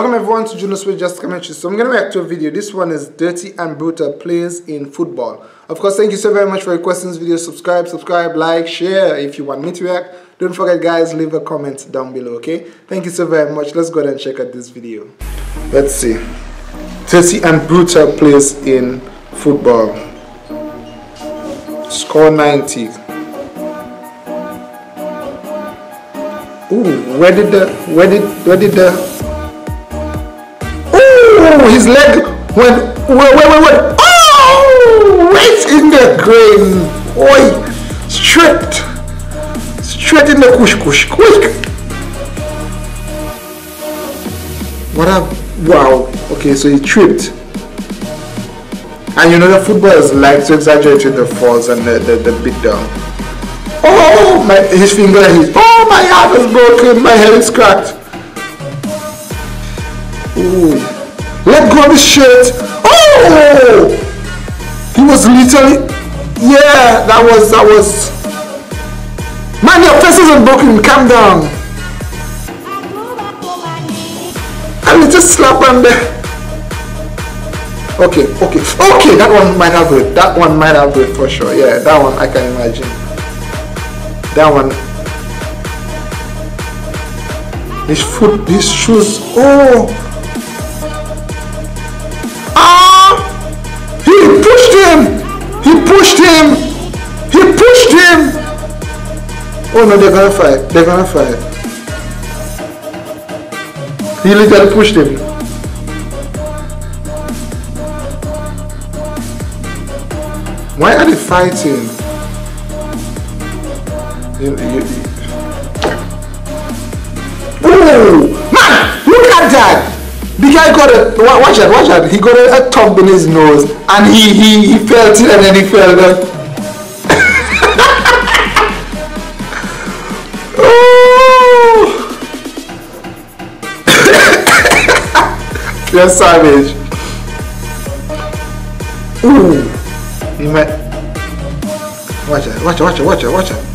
Welcome everyone to Junosuede Just Commentary. So I'm going to react to a video. This one is Dirty and Brutal Plays in Football. Of course, thank you so very much for requesting this video. Subscribe, subscribe, like, share if you want me to react. Don't forget guys, leave a comment down below, okay? Thank you so very much. Let's go ahead and check out this video. Let's see. Dirty and Brutal Plays in Football. Score 90. Ooh, where did the, where did, where did the, his leg went, wait, wait, wait. Oh, right in the grain. Oi, straight, straight in the kush kush, quick. What a, wow. Okay, so he tripped. And you know the footballers like to exaggerate the falls and the, the, the beat down. Oh, my, his finger, his, oh, my heart is broken, my head is cracked. Ooh. Shirt. Oh! He was literally, yeah, that was, that was. Man, your face isn't broken. Calm down. And he just slap on there. Okay, okay, okay. That one might have it. That one might have it for sure. Yeah, that one I can imagine. That one. His foot, his shoes. Oh. Pushed him! He pushed him! He pushed him. Oh no, they're gonna fight. They're gonna fight. He literally pushed him. Why are they fighting? You, you, oh, man! Look at that! The guy got a watch out, watch out. He got a, a in his nose and he he, he felt it and then he fell down. oh. You're savage. Ooh. He might watch out, watch out, watch out, watch out, watch out.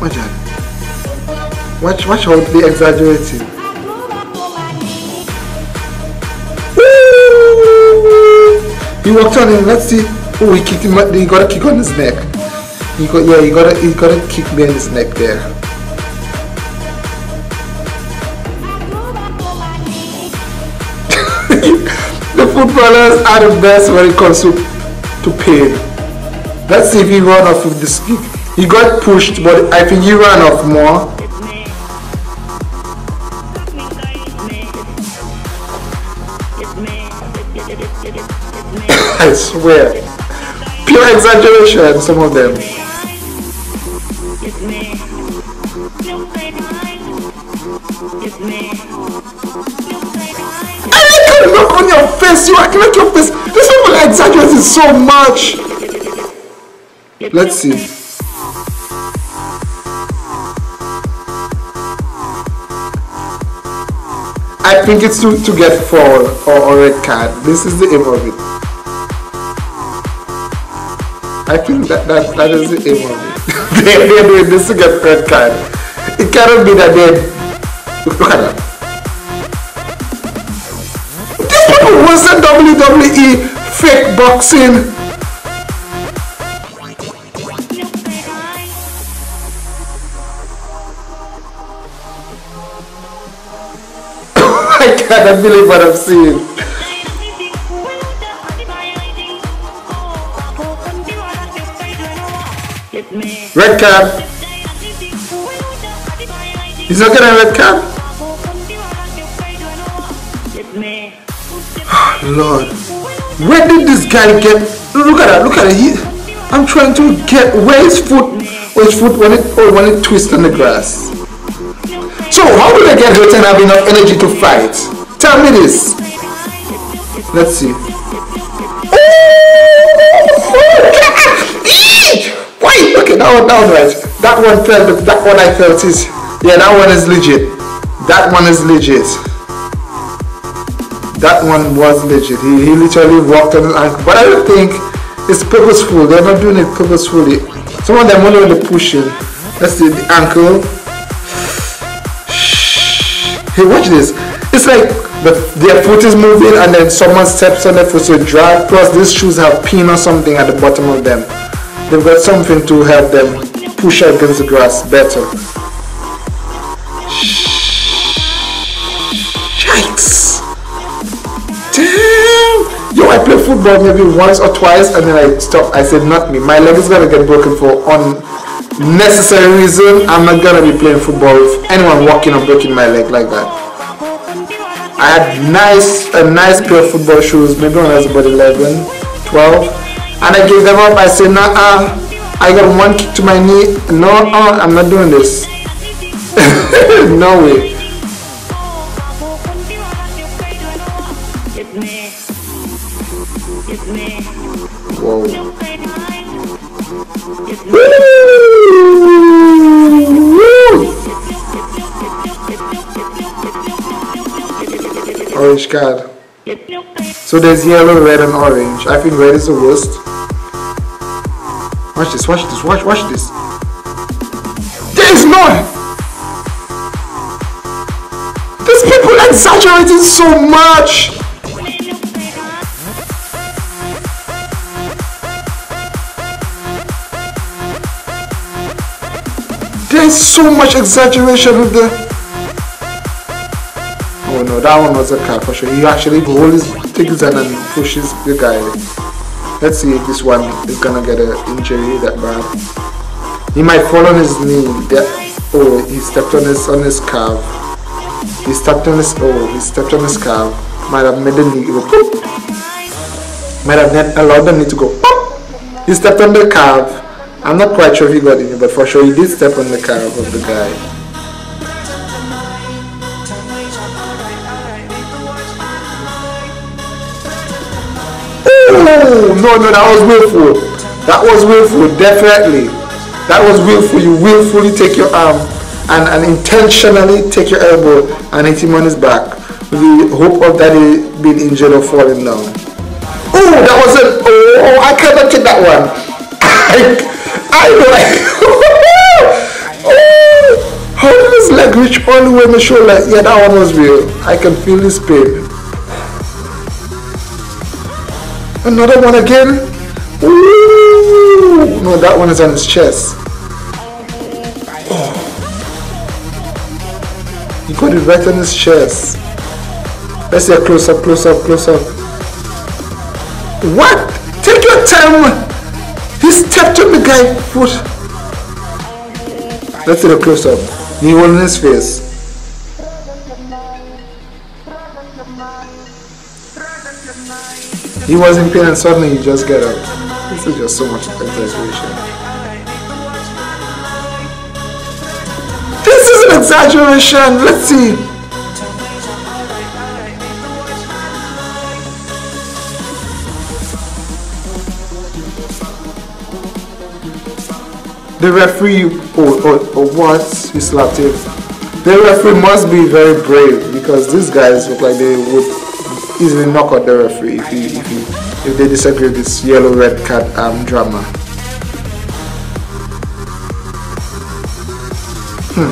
Watch out. Watch watch how they exaggerating. He walked on him. Let's see. Oh, he kicked him. He got a kick on his neck. He got yeah. He got a he got a kick behind his neck there. the footballers are the best when it comes to to pain. Let's see if he ran off with this kick. He got pushed, but I think he ran off more. I swear. Pure exaggeration, some of them. I like look on your face. You act like your face. This people are exaggerating so much. Let's see. Think it's to, to get foul or, or red card. This is the aim of it. I think that, that, that is the aim of it. they, they're doing this to get red card. It cannot be that they... Look, look at that. This was a WWE fake boxing I cannot believe what I'm seeing. Red card. He's not getting a red card. Lord, where did this guy get? Look at that! Look at it. He, I'm trying to get where his foot, where his foot when it, oh, when it twists on the grass. So how do they get hurt and have enough energy to fight? Tell me this. Let's see. Oh, Wait, okay, that one, that one right. That one felt, but that one I felt is, yeah, that one is legit. That one is legit. That one was legit. He, he literally walked on his ankle. But I don't think it's purposeful. They're not doing it purposefully. Some of them only when they're pushing. Let's see the ankle. Hey, watch this. It's like the, their foot is moving and then someone steps on their foot so drag. Plus these shoes have pin or something at the bottom of them. They've got something to help them push against the grass better. Yikes! Damn! Yo, I play football maybe once or twice and then I stop. I said, not me. My leg is gonna get broken for unnecessary reason. I'm not gonna be playing football with anyone walking or breaking my leg like that. I had nice, a nice pair of football shoes, maybe when I was about 11, 12 and I gave them up. I said, nah, uh, I got one kick to my knee. No, uh, I'm not doing this. no way. Whoa. Orange card. So there's yellow, red, and orange. I think red is the worst. Watch this, watch this, watch, watch this. There is none! These people exaggerating so much! There's so much exaggeration with the Oh no, that one was a car for sure. He actually holds his things and pushes the guy. Let's see if this one is gonna get an injury that bad. He might fall on his knee. Yeah. Oh, he stepped on his on his calf. He stepped on his oh, he stepped on his calf. Might have made the knee go poop. Might have allowed the knee to go pop. He stepped on the calf. I'm not quite sure if he got in, but for sure he did step on the calf of the guy. Oh, no, no, that was willful. That was willful, definitely. That was willful. You willfully take your arm and, and intentionally take your elbow and hit him on his back with the hope of that he being injured or falling down. Oh, that was it. Oh, I cannot take that one. I, I know. oh, how did his leg reach all the way in the shoulder? Yeah, that one was real. I can feel his pain. Another one again. Ooh. No, that one is on his chest. Oh. He got it right on his chest. Let's see a close up, close up, close up. What? Take your time. He stepped on the guy's foot. Let's see the close up. He holding his face. He was in pain and suddenly he just got up. This is just so much exaggeration. This is an exaggeration. Let's see. The referee, or, or, or what, he slapped him. The referee must be very brave because these guys look like they would easily knock out the referee if, he, if, he, if they disagree with this yellow red card um, drama. Hmm.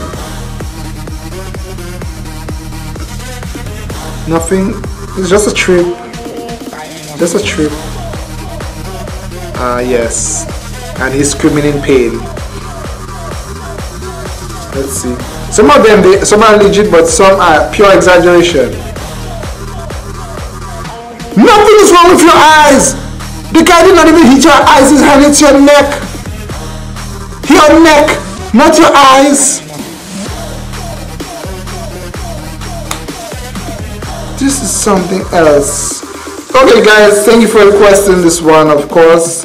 Nothing. It's just a trip. Just a trip. Ah, uh, yes. And he's screaming in pain. Let's see. Some of them, they, some are legit, but some are pure exaggeration. Nothing is wrong with your eyes. The guy did not even hit your eyes, his hand hit your neck. Your neck, not your eyes. This is something else. Okay guys, thank you for requesting this one of course.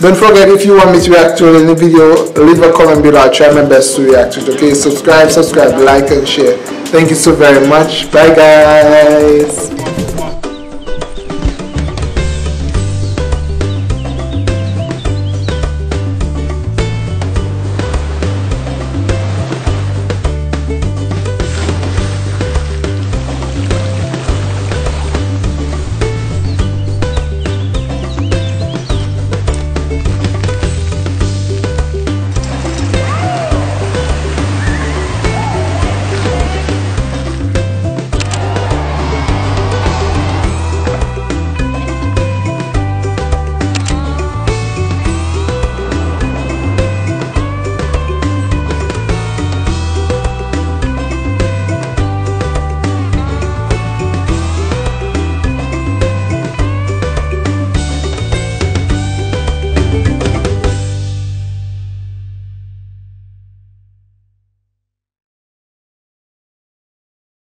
Don't forget if you want me to react to any video, leave a comment below. I'll try my best to react to it. Okay, subscribe, subscribe, like and share. Thank you so very much. Bye guys.